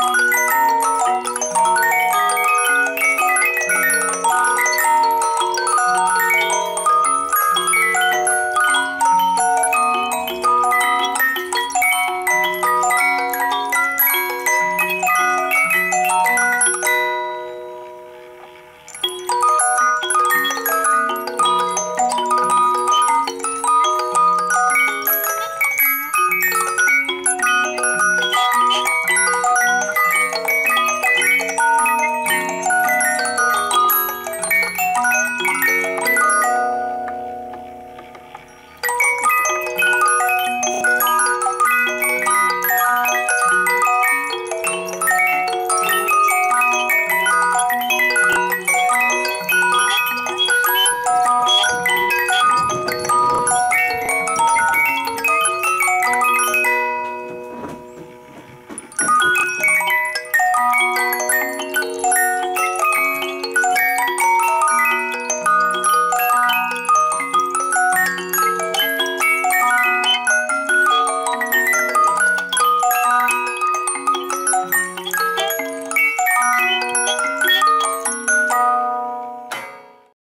Música